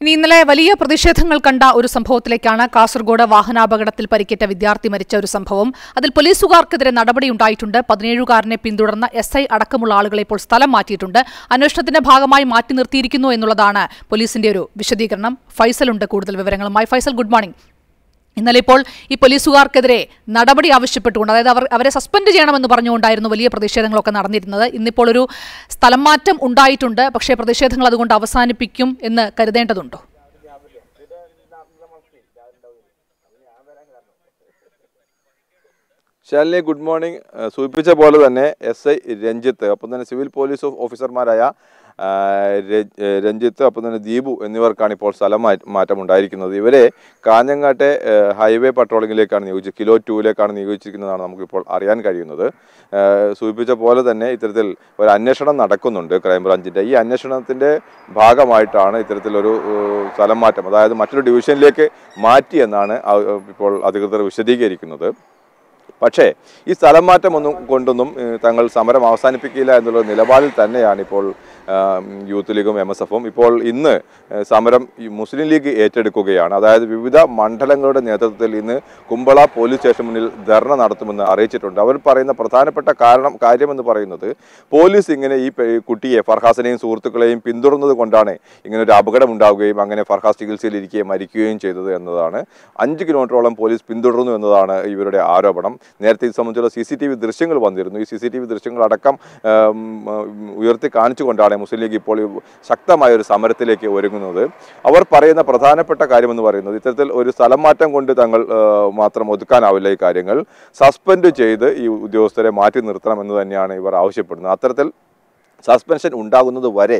ഇനി ഇന്നലെ വലിയ പ്രതിഷേധങ്ങൾ കണ്ട ഒരു സംഭവത്തിലേക്കാണ് കാസർഗോഡ് വാഹനാപകടത്തിൽ പരിക്കേറ്റ വിദ്യാർത്ഥി മരിച്ച ഒരു സംഭവം. അതിൽ പോലീസുകാർക്കെതിരെ നടപടിയുണ്ടായിട്ടുണ്ട് പതിനേഴുകാരനെ പിന്തുടർന്ന എസ് ഐ അടക്കമുള്ള ആളുകളെ ഇപ്പോൾ സ്ഥലം മാറ്റിയിട്ടുണ്ട്. അന്വേഷണത്തിന്റെ ഭാഗമായി മാറ്റി നിർത്തിയിരിക്കുന്നു എന്നുള്ളതാണ് പോലീസിന്റെ ഒരു വിശദീകരണം. ഫൈസലുണ്ട് കൂടുതൽ വിവരങ്ങളുമായി. Faisal good morning. ഇന്നലെ ഇപ്പോൾ ഈ പോലീസുകാർക്കെതിരെ നടപടി ആവശ്യപ്പെട്ടുകൊണ്ട് അതായത് അവർ അവരെ സസ്പെൻഡ് ചെയ്യണമെന്ന് പറഞ്ഞുകൊണ്ടായിരുന്നു വലിയ പ്രതിഷേധങ്ങളൊക്കെ നടന്നിരുന്നത്. ഇന്നിപ്പോൾ ഒരു സ്ഥലം മാറ്റം ഉണ്ടായിട്ടുണ്ട്. പക്ഷേ പ്രതിഷേധങ്ങൾ അതുകൊണ്ട് അവസാനിപ്പിക്കും എന്ന് കരുതേണ്ടതുണ്ടോ? Shalini good morning. സൂചിപ്പിച്ച പോലെ തന്നെ എസ് ഐ രഞ്ജിത്ത് ഒപ്പം തന്നെ സിവിൽ പോലീസ് ഓഫീസർമാരായ രഞ്ജിത്ത് അപ്പം തന്നെ ദീപു എന്നിവർക്കാണ് ഇപ്പോൾ സ്ഥലം മാറ്റമുണ്ടായിരിക്കുന്നത്. ഇവരെ കാഞ്ഞങ്ങാട്ടെ ഹൈവേ പട്രോളിങ്ങിലേക്കാണ് നിയോഗിച്ചത് കിലോ ടൂവിലേക്കാണ് നിയോഗിച്ചിരിക്കുന്നതാണ് നമുക്കിപ്പോൾ അറിയാൻ കഴിയുന്നത്. സൂചിപ്പിച്ച പോലെ തന്നെ ഇത്തരത്തിൽ ഒരു അന്വേഷണം നടക്കുന്നുണ്ട് ക്രൈംബ്രാഞ്ചിന്റെ. ഈ അന്വേഷണത്തിന്റെ ഭാഗമായിട്ടാണ് ഇത്തരത്തിലൊരു സ്ഥലം മാറ്റം അതായത് മറ്റൊരു ഡിവിഷനിലേക്ക് മാറ്റി എന്നാണ് ഇപ്പോൾ അധികൃതർ വിശദീകരിക്കുന്നത്. പക്ഷേ ഈ സ്ഥലം മാറ്റമൊന്നും കൊണ്ടൊന്നും തങ്ങൾ സമരം അവസാനിപ്പിക്കില്ല എന്നുള്ള നിലപാടിൽ തന്നെയാണ് ഇപ്പോൾ യൂത്ത് ലീഗും എം എസ് എഫും. ഇപ്പോൾ ഇന്ന് സമരം മുസ്ലിം ലീഗ് ഏറ്റെടുക്കുകയാണ്. അതായത് വിവിധ മണ്ഡലങ്ങളുടെ നേതൃത്വത്തിൽ ഇന്ന് കുമ്പള പോലീസ് സ്റ്റേഷൻ മുന്നിൽ ധർണ നടത്തുമെന്ന് അറിയിച്ചിട്ടുണ്ട്. അവർ പറയുന്ന പ്രധാനപ്പെട്ട കാരണം കാര്യമെന്ന് പറയുന്നത് പോലീസ് ഇങ്ങനെ ഈ കുട്ടിയെ ഫർഹാസിനെയും സുഹൃത്തുക്കളെയും പിന്തുടർന്നത് കൊണ്ടാണ് ഇങ്ങനെ ഒരു അപകടം ഉണ്ടാവുകയും അങ്ങനെ ഫർഹാസ് ചികിത്സയിലിരിക്കുകയും മരിക്കുകയും ചെയ്തത് എന്നതാണ്. അഞ്ച് കിലോമീറ്ററോളം പോലീസ് പിന്തുടർന്നു എന്നതാണ് ഇവരുടെ ആരോപണം. നേരത്തെ ഇത് സംബന്ധിച്ചുള്ള സി സി ടി വി ദൃശ്യങ്ങൾ വന്നിരുന്നു. ഈ സി സി ടി വി ദൃശ്യങ്ങളടക്കം ഉയർത്തി കാണിച്ചുകൊണ്ടാണ് മുസ്ലിം ലീഗ് ഇപ്പോൾ ശക്തമായ ഒരു സമരത്തിലേക്ക് ഒരുങ്ങുന്നത്. അവർ പറയുന്ന പ്രധാനപ്പെട്ട കാര്യമെന്ന് പറയുന്നത് ഇത്തരത്തിൽ ഒരു സ്ഥലം മാറ്റം കൊണ്ട് തങ്ങൾ മാത്രം ഒതുക്കാനാവില്ല ഈ കാര്യങ്ങൾ. സസ്പെൻഡ് ചെയ്ത് ഈ ഉദ്യോഗസ്ഥരെ മാറ്റി നിർത്തണം എന്ന് തന്നെയാണ് ഇവർ ആവശ്യപ്പെടുന്നത്. അത്തരത്തിൽ സസ്പെൻഷൻ ഉണ്ടാകുന്നത് വരെ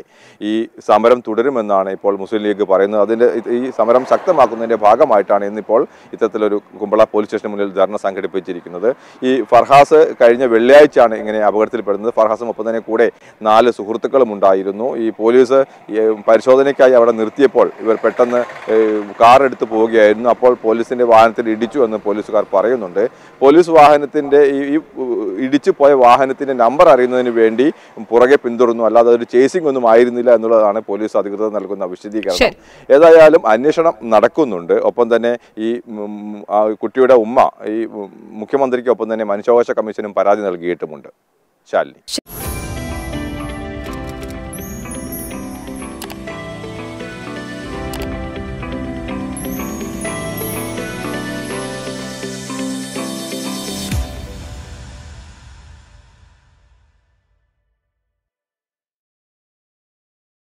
ഈ സമരം തുടരുമെന്നാണ് ഇപ്പോൾ മുസ്ലിം ലീഗ് പറയുന്നത്. അതിന്റെ ഈ സമരം ശക്തമാക്കുന്നതിന്റെ ഭാഗമായിട്ടാണ് ഇന്നിപ്പോൾ ഇത്തരത്തിലൊരു കുമ്പള പോലീസ് സ്റ്റേഷന് മുന്നിൽ ധർണ സംഘടിപ്പിച്ചിരിക്കുന്നത്. ഈ ഫർഹാസ് കഴിഞ്ഞ വെള്ളിയാഴ്ചയാണ് ഇങ്ങനെ അപകടത്തിൽപ്പെടുന്നത്. ഫർഹാസും ഒപ്പം തന്നെ കൂടെ നാല് സുഹൃത്തുക്കളും ഉണ്ടായിരുന്നു. ഈ പോലീസ് പരിശോധനയ്ക്കായി അവിടെ നിർത്തിയപ്പോൾ ഇവർ പെട്ടെന്ന് കാർ എടുത്ത് പോവുകയായിരുന്നു. അപ്പോൾ പോലീസിന്റെ വാഹനത്തിൽ ഇടിച്ചു എന്ന് പോലീസുകാർ പറയുന്നുണ്ട്. പോലീസ് വാഹനത്തിന്റെ ഈ ഈ ഇടിച്ചു പോയ വാഹനത്തിന്റെ നമ്പർ അറിയുന്നതിന് വേണ്ടി പുറകെ പിന്തുടർന്നു. അല്ലാതെ ഒരു ചേസിംഗ് ഒന്നും ആയിരുന്നില്ല എന്നുള്ളതാണ് പോലീസ് അധികൃതർ നൽകുന്ന വിശദീകരണം. ഏതായാലും അന്വേഷണം നടക്കുന്നുണ്ട്. ഒപ്പം തന്നെ ഈ കുട്ടിയുടെ ഉമ്മ ഈ മുഖ്യമന്ത്രിക്കൊപ്പം ഒപ്പം തന്നെ മനുഷ്യാവകാശ കമ്മീഷനും പരാതി നൽകിയിട്ടുമുണ്ട്. ശാലിനി.